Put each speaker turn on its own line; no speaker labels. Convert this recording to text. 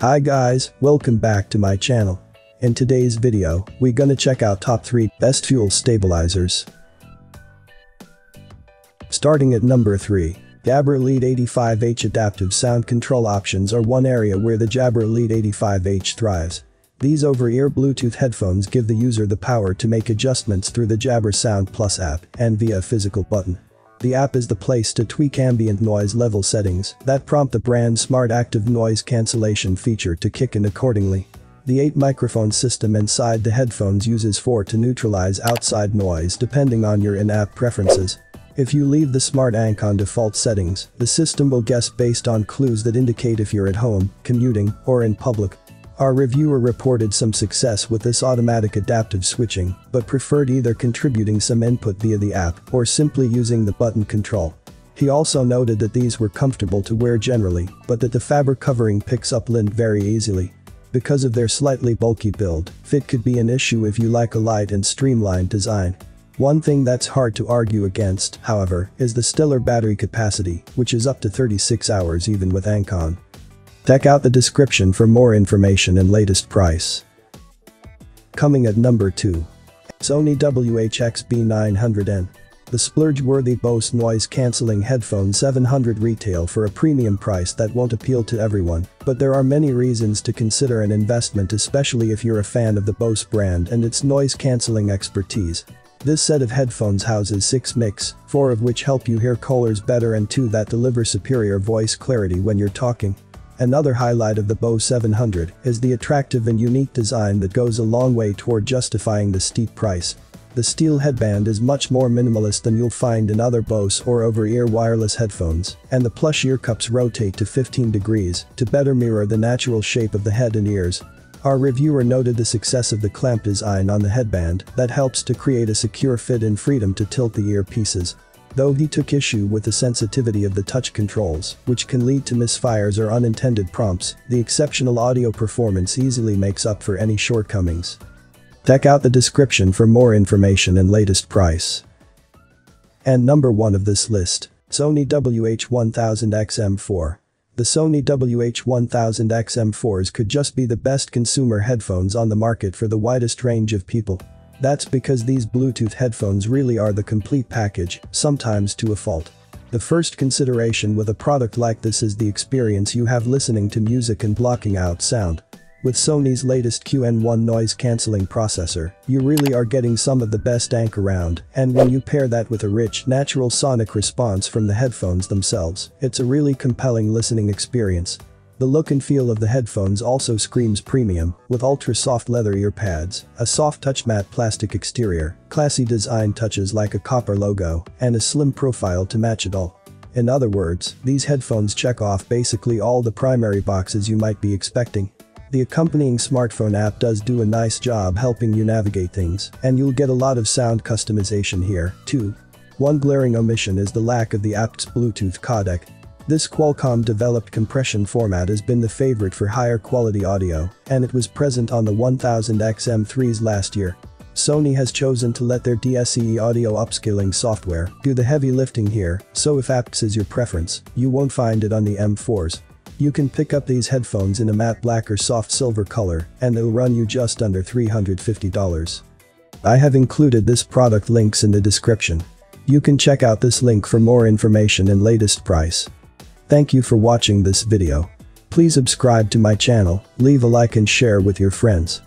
Hi guys, welcome back to my channel. In today's video, we gonna check out top 3 best fuel stabilizers. Starting at number 3. Jabra Elite 85H Adaptive sound control options are one area where the Jabra Elite 85H thrives. These over-ear Bluetooth headphones give the user the power to make adjustments through the Jabra Sound Plus app and via physical button. The app is the place to tweak ambient noise level settings that prompt the brand's smart active noise cancellation feature to kick in accordingly. The 8 microphone system inside the headphones uses 4 to neutralize outside noise depending on your in-app preferences. If you leave the Smart ANC on default settings, the system will guess based on clues that indicate if you're at home, commuting, or in public. Our reviewer reported some success with this automatic adaptive switching, but preferred either contributing some input via the app or simply using the button control. He also noted that these were comfortable to wear generally, but that the fabric covering picks up lint very easily. Because of their slightly bulky build, fit could be an issue if you like a light and streamlined design. One thing that's hard to argue against, however, is the stellar battery capacity, which is up to 36 hours even with ANC on. Check out the description for more information and latest price. Coming at number 2. Sony WH-XB900N. The splurge-worthy Bose noise-cancelling headphone 700 retail for a premium price that won't appeal to everyone, but there are many reasons to consider an investment especially if you're a fan of the Bose brand and its noise-cancelling expertise. This set of headphones houses 6 mics, 4 of which help you hear callers better and 2 that deliver superior voice clarity when you're talking. Another highlight of the Bose 700 is the attractive and unique design that goes a long way toward justifying the steep price. The steel headband is much more minimalist than you'll find in other Bose or over-ear wireless headphones, and the plush ear cups rotate to 15 degrees to better mirror the natural shape of the head and ears, our reviewer noted the success of the clamp design on the headband that helps to create a secure fit and freedom to tilt the earpieces. Though he took issue with the sensitivity of the touch controls, which can lead to misfires or unintended prompts, the exceptional audio performance easily makes up for any shortcomings. Check out the description for more information and latest price. And number 1 of this list, Sony WH-1000XM4. The Sony WH-1000XM4s could just be the best consumer headphones on the market for the widest range of people. That's because these Bluetooth headphones really are the complete package, sometimes to a fault. The first consideration with a product like this is the experience you have listening to music and blocking out sound. With Sony's latest QN1 noise cancelling processor, you really are getting some of the best ANC around, and when you pair that with a rich, natural sonic response from the headphones themselves, it's a really compelling listening experience. The look and feel of the headphones also screams premium, with ultra-soft leather ear pads, a soft touch matte plastic exterior, classy design touches like a copper logo, and a slim profile to match it all. In other words, these headphones check off basically all the primary boxes you might be expecting. The accompanying smartphone app does do a nice job helping you navigate things, and you'll get a lot of sound customization here, too. One glaring omission is the lack of the app's Bluetooth codec. This Qualcomm-developed compression format has been the favorite for higher quality audio, and it was present on the 1000XM3s last year. Sony has chosen to let their DSEE audio upscaling software do the heavy lifting here, so if aptX is your preference, you won't find it on the M4s. You can pick up these headphones in a matte black or soft silver color, and they'll run you just under $350. I have included this product links in the description. You can check out this link for more information and latest price. Thank you for watching this video. Please subscribe to my channel, leave a like and share with your friends.